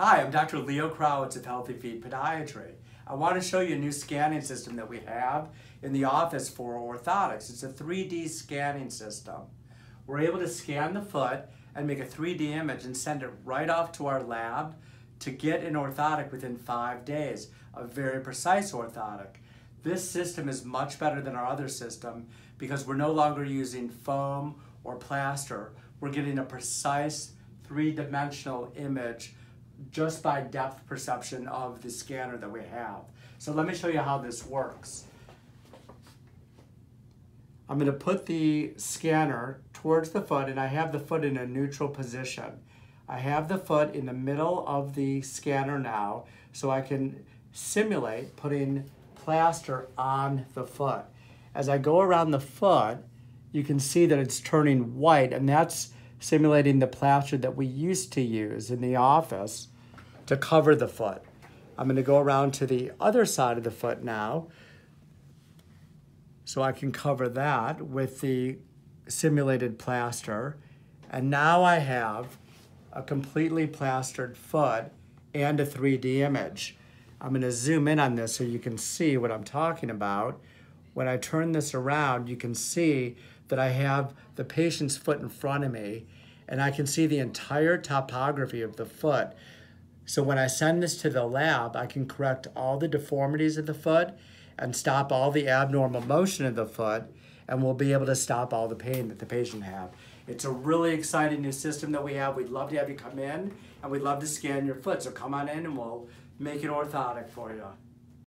Hi, I'm Dr. Leo Krawetz of Healthy Feet Podiatry. I want to show you a new scanning system that we have in the office for orthotics. It's a 3D scanning system. We're able to scan the foot and make a 3D image and send it right off to our lab to get an orthotic within five days, a very precise orthotic. This system is much better than our other system because we're no longer using foam or plaster. We're getting a precise three-dimensional image just by depth perception of the scanner that we have. So let me show you how this works. I'm going to put the scanner towards the foot and I have the foot in a neutral position. I have the foot in the middle of the scanner now so I can simulate putting plaster on the foot. As I go around the foot, you can see that it's turning white and that's simulating the plaster that we used to use in the office to cover the foot. I'm going to go around to the other side of the foot now so I can cover that with the simulated plaster. And now I have a completely plastered foot and a 3D image. I'm going to zoom in on this so you can see what I'm talking about. When I turn this around, you can see that I have the patient's foot in front of me and I can see the entire topography of the foot. So when I send this to the lab, I can correct all the deformities of the foot and stop all the abnormal motion of the foot and we'll be able to stop all the pain that the patient have. It's a really exciting new system that we have. We'd love to have you come in and we'd love to scan your foot. So come on in and we'll make it orthotic for you.